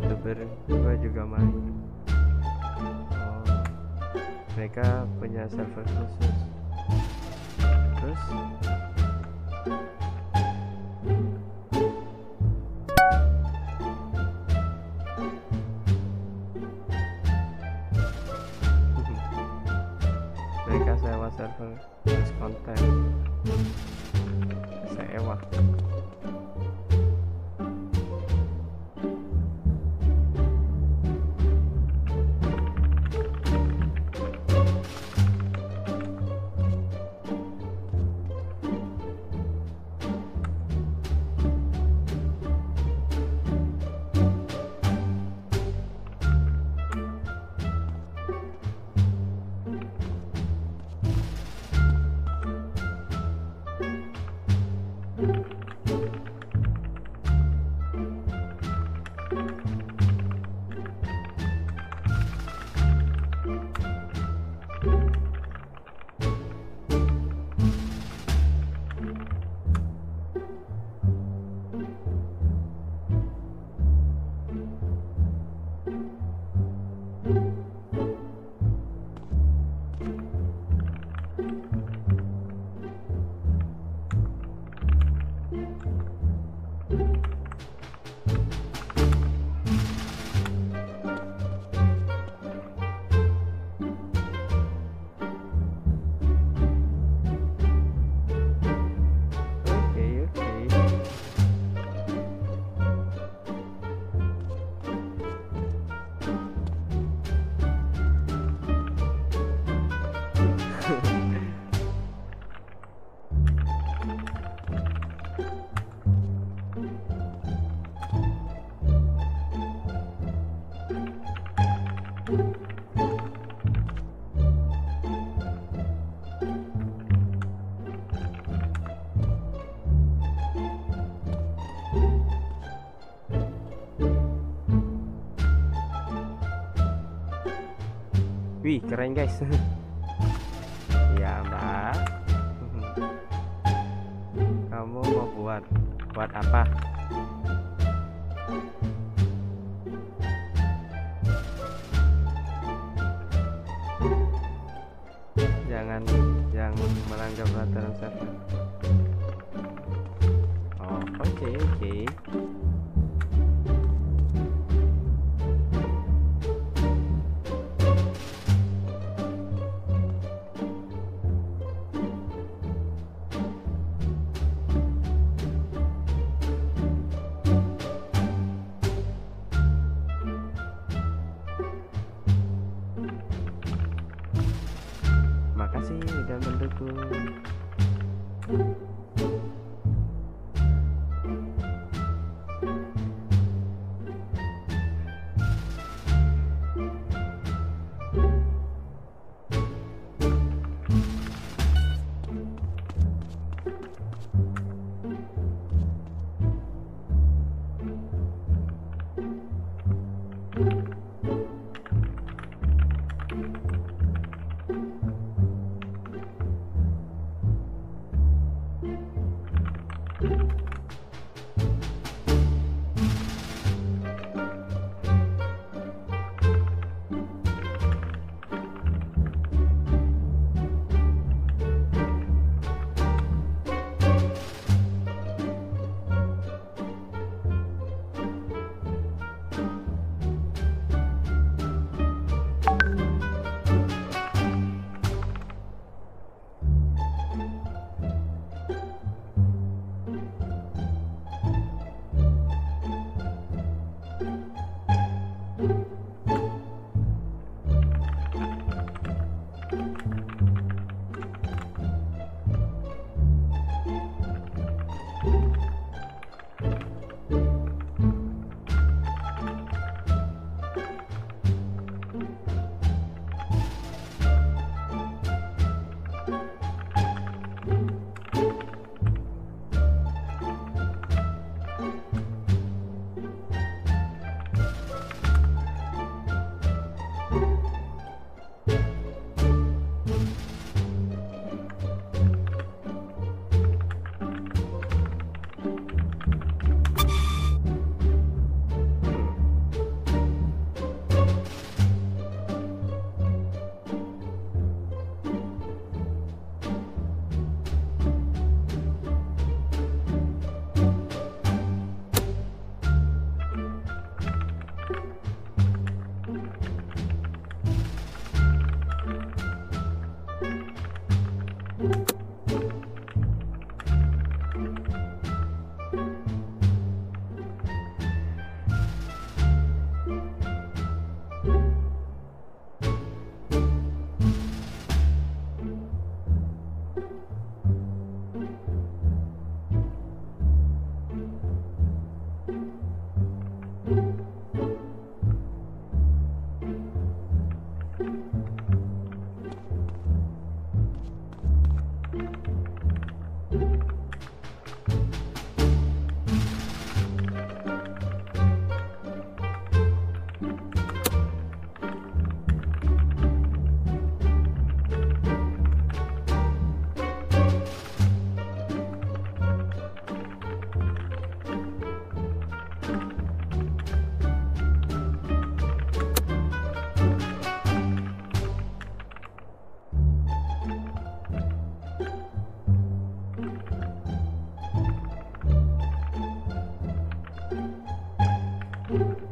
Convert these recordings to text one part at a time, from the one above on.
berdua juga main. Oh mereka punya server khusus. Terus Wih, keren guys. ya, Mbak. Kamu mau buat buat apa? Jangan yang melanggar peraturan server. Oh, oke, oke. Makasih Música Thank you.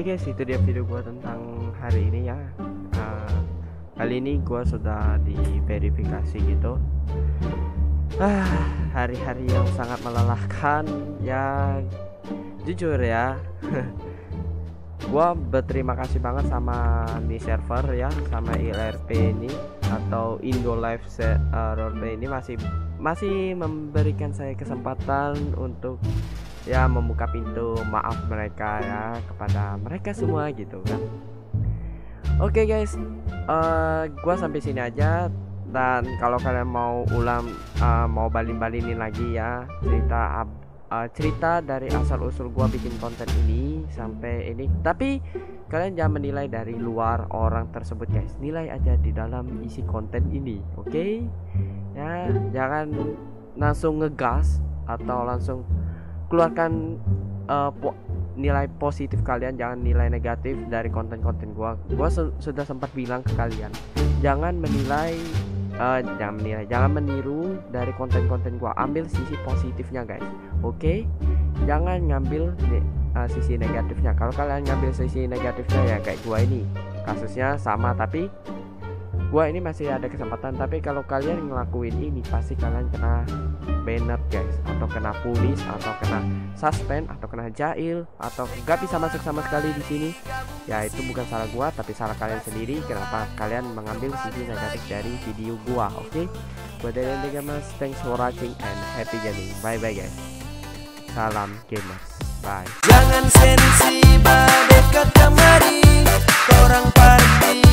Oke guys, itu dia video gua tentang hari ini ya. Uh, kali ini gua sudah diverifikasi gitu. Ah, hari-hari yang sangat melelahkan ya. Jujur ya. gua berterima kasih banget sama di server ya, sama ILRP ini atau Indo Live uh, ini masih masih memberikan saya kesempatan untuk ya membuka pintu maaf mereka ya kepada mereka semua gitu kan. Oke okay guys. Uh, gua sampai sini aja. Dan kalau kalian mau ulang uh, mau balin-balinin lagi ya cerita uh, cerita dari asal usul gua bikin konten ini sampai ini. Tapi kalian jangan menilai dari luar orang tersebut guys. Nilai aja di dalam isi konten ini oke? Okay? ya jangan langsung ngegas atau langsung keluarkan uh, po nilai positif kalian jangan nilai negatif dari konten-konten gua. Gua su sudah sempat bilang ke kalian jangan menilai uh, jangan menilai jangan meniru dari konten-konten gua. Ambil sisi positifnya guys. Oke? Okay? jangan ngambil uh, sisi negatifnya. Kalau kalian ngambil sisi negatifnya ya kayak gua ini kasusnya sama tapi gua ini masih ada kesempatan tapi kalau kalian ngelakuin ini pasti kalian kena banned guys. Atau kena pulis atau kena suspend atau kena jail atau nggak bisa masuk sama sekali di sini. Ya itu bukan salah gua tapi salah kalian sendiri. Kenapa kalian mengambil sisi negatif dari video gua oke? Okay? gua dari Gamers thanks for watching and happy gaming. Bye bye guys. Salam gamers. Bye. Jangan sensi dekat kemari orang party